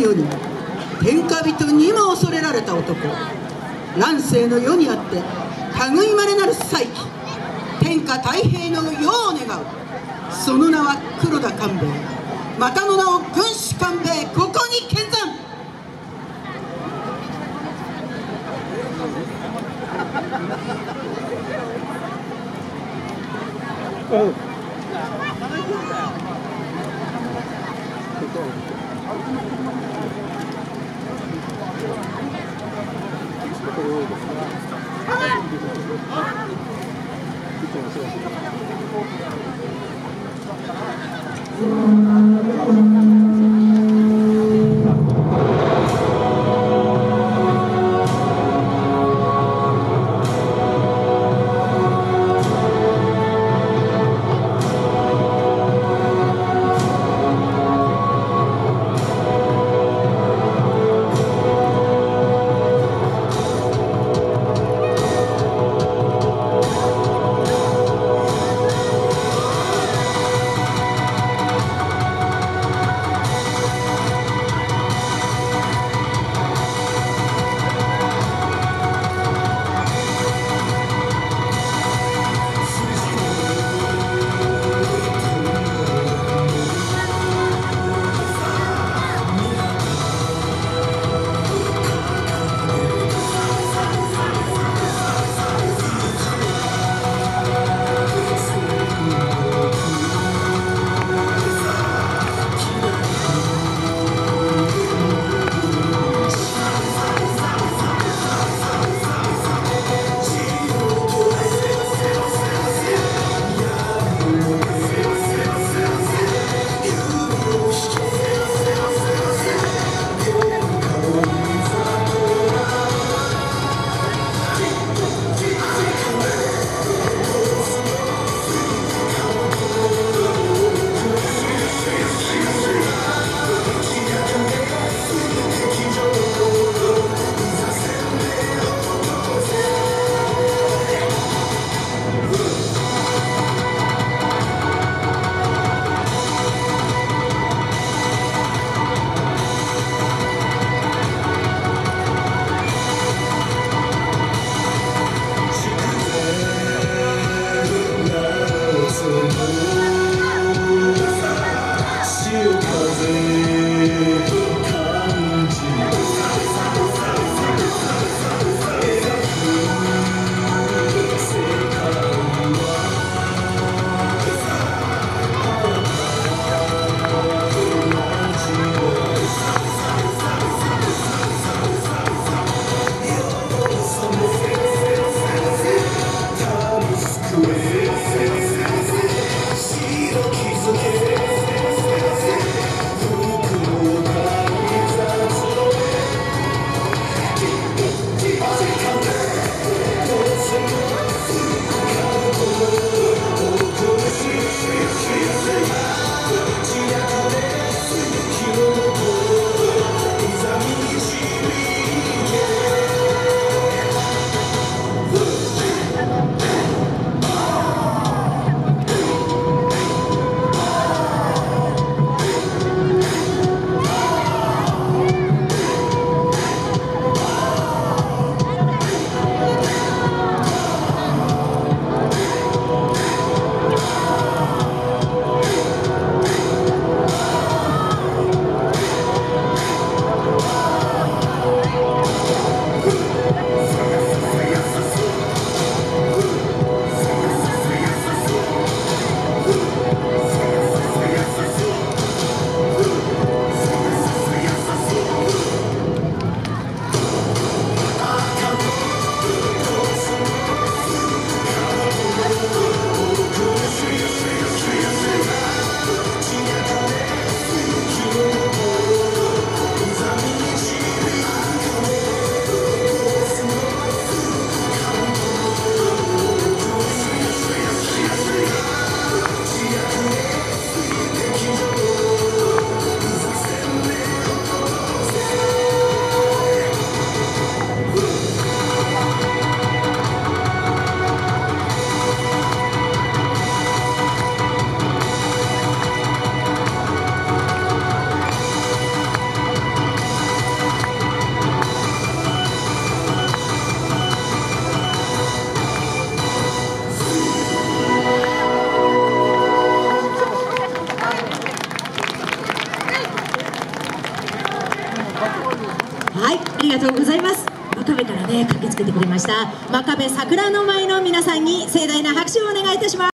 より天下人にも恐れられた男乱世の世にあって類いまれなる再起天下太平の世を願う。その名は黒田官兵衛。またの名を軍師官兵衛ここに見参。うん。Thank you. りがとうございます。真壁からね駆けつけてくれました。真壁桜の舞の皆さんに盛大な拍手をお願いいたします。